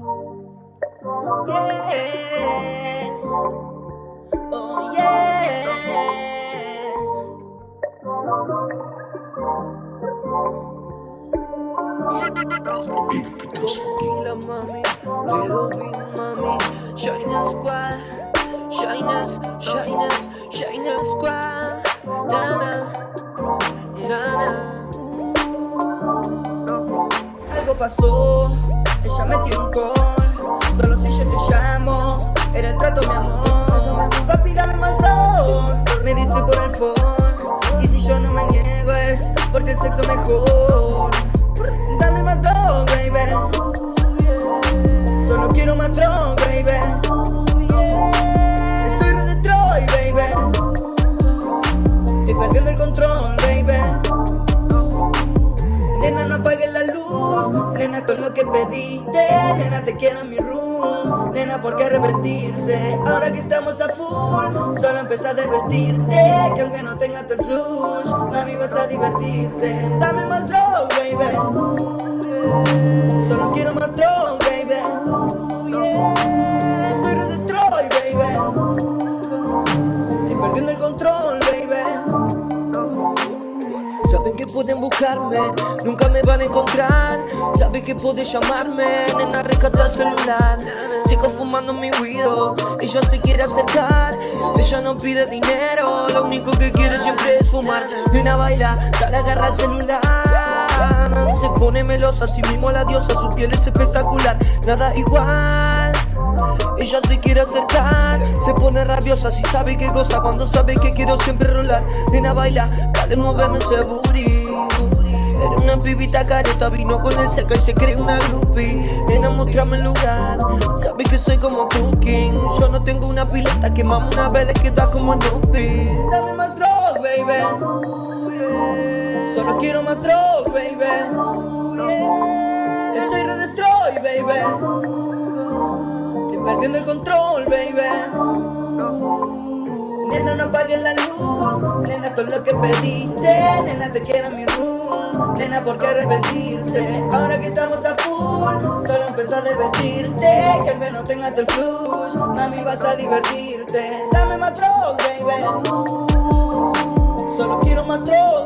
Yeah. Oh, yeah. Killer mommy, little wing mommy, China squad, China's, China's, China squad, na na. Ella metió un call. Solo si yo te llamo, era el trato, mi amor. Papi, dame más droga, me dice por el phone. Y si yo no me niego es porque el sexo mejor. Dame más droga, baby. Solo quiero más droga, baby. Estoy re destroy, baby. Estoy perdiendo el control, Nena, todo lo que pediste. Nena, te quiero en mi room. Nena, ¿por qué arrepentirse? Ahora que estamos a full, solo empieza a divertirte. Que aunque no tenga tu flush, mami, vas a divertirte. Dame más droga, baby. Solo quiero más droga, pueden buscarme, nunca me van a encontrar. Saben que pueden llamarme, nena, rescata el celular. Sigo fumando mi guido, ella se quiere acercar. Ella no pide dinero, lo único que quiere siempre es fumar. Nena, baila, dale, agarra el celular. Se pone melosa, así mismo la diosa, su piel es espectacular. Nada igual. Ella se quiere acercar, se pone rabiosa si sabe que goza cuando sabe que quiero siempre rolar. Nena baila, dale moveme ese booty. Pibita careta, vino con el cerca y se cree una groupie. Nena, mostrame el lugar, sabe que soy como cooking. Yo no tengo una pileta, quemamos una vela que da como Snoopy. Dame más droga, baby. Solo quiero más droga, baby. Estoy re destroy, baby. Estoy perdiendo el control, baby. Nena, no apagues la luz. Nena, todo lo que pediste. Nena, te quiero mi room. ¿Por qué arrepentirse? Ahora que estamos a full, solo empieza a divertirte. Que aunque no tengas el flush, mami, vas a divertirte. Dame más droga, baby. Solo quiero más droga,